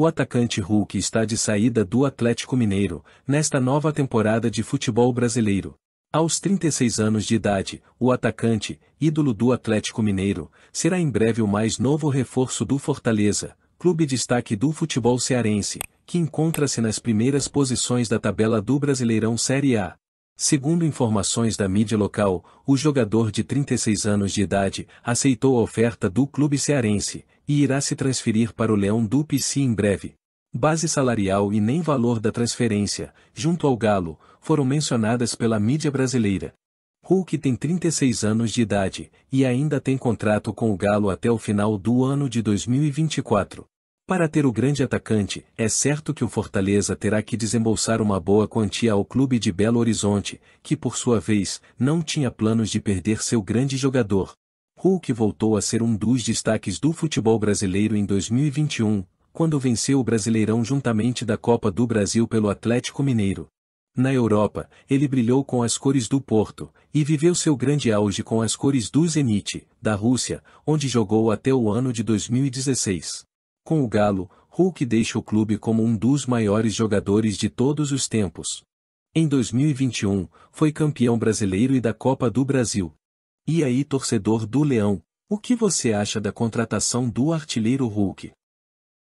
O atacante Hulk está de saída do Atlético Mineiro, nesta nova temporada de futebol brasileiro. Aos 36 anos de idade, o atacante, ídolo do Atlético Mineiro, será em breve o mais novo reforço do Fortaleza, clube destaque do futebol cearense, que encontra-se nas primeiras posições da tabela do Brasileirão Série A. Segundo informações da mídia local, o jogador de 36 anos de idade aceitou a oferta do clube cearense e irá se transferir para o Leão do PC em breve. Base salarial e nem valor da transferência, junto ao Galo, foram mencionadas pela mídia brasileira. Hulk tem 36 anos de idade e ainda tem contrato com o Galo até o final do ano de 2024. Para ter o grande atacante, é certo que o Fortaleza terá que desembolsar uma boa quantia ao clube de Belo Horizonte, que por sua vez, não tinha planos de perder seu grande jogador. Hulk voltou a ser um dos destaques do futebol brasileiro em 2021, quando venceu o Brasileirão juntamente da Copa do Brasil pelo Atlético Mineiro. Na Europa, ele brilhou com as cores do Porto, e viveu seu grande auge com as cores do Zenit, da Rússia, onde jogou até o ano de 2016. Com o Galo, Hulk deixa o clube como um dos maiores jogadores de todos os tempos. Em 2021, foi campeão brasileiro e da Copa do Brasil. E aí torcedor do Leão, o que você acha da contratação do artilheiro Hulk?